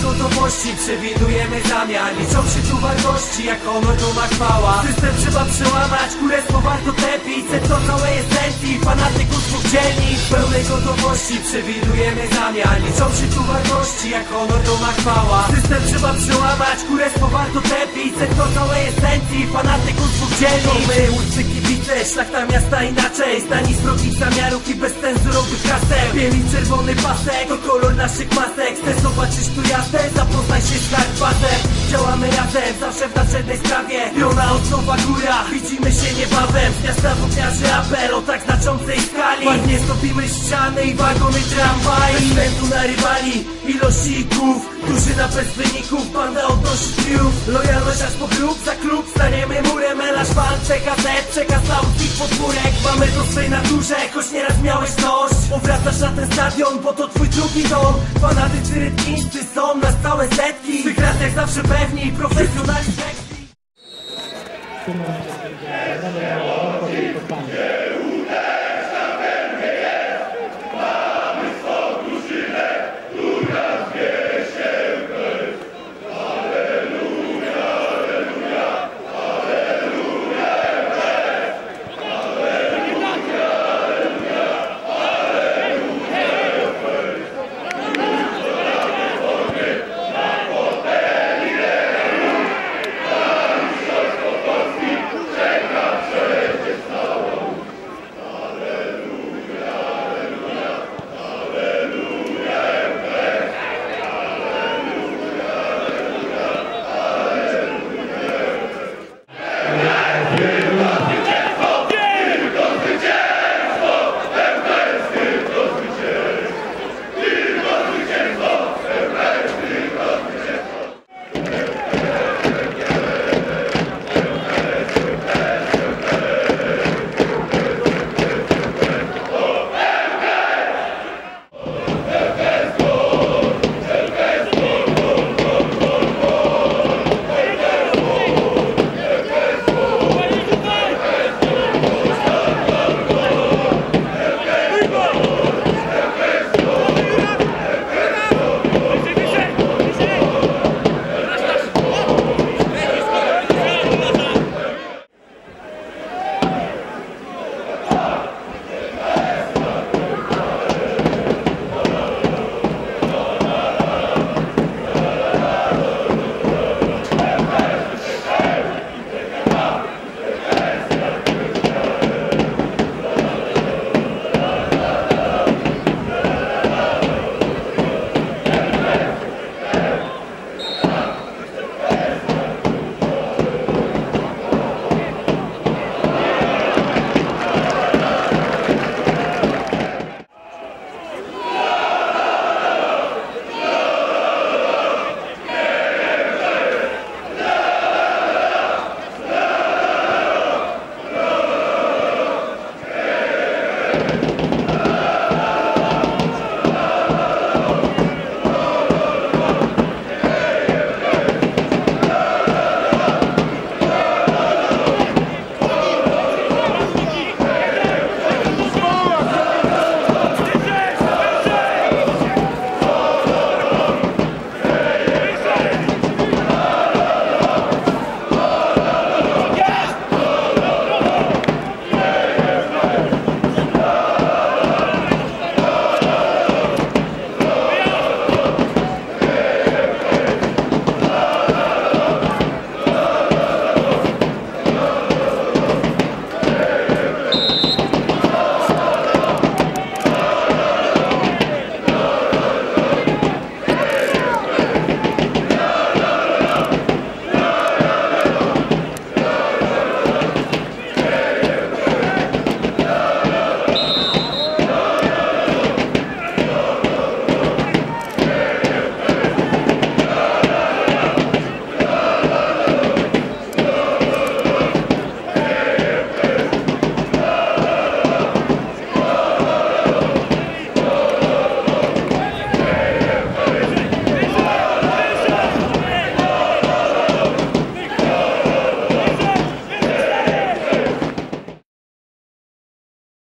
wartości Przewidujemy zamian Liczą się tu wartości Jak honor to ma chwała System trzeba przełamać Kurestwo warto tepić Serco całe jest sensi Fanatyków dwóch dzielnic pełnej gotowości Przewidujemy zamian Liczą się tu wartości Jak honor to ma chwała System trzeba przełamać Kurestwo warto tepić Serco całe jest sensi Fanatyków dwóch dzielnic To my łódcy kibice Szlachta miasta inaczej. Zdani z wrogich zamiarów I bez cenzurowych haseł Bieli czerwony pasek To kolor naszych masek. Chcesz zobaczyć tu jazdę? Zapoznaj się z hardbasem Działamy razem, zawsze w nadrzędnej sprawie. Piona od nowa góra, widzimy się niebawem. Z miasta włókniarzy apel o tak znaczącej skali. Ładnie stopimy ściany i wagony tramwaj. Bez na rywali, ilości głów Drużyna bez wyników, banda odnosi triumf Lojalność aż po klub, za klub staniemy murem Elasz pan, PKZ, przekaz auskich podwórek Mamy to swej naturze, choć nieraz miałeś dość. Powracasz na ten stadion, bo to twój drugi dom. Fanatycy rytmińscy są nas całe setki. Tych zawsze pewni, profesjonalni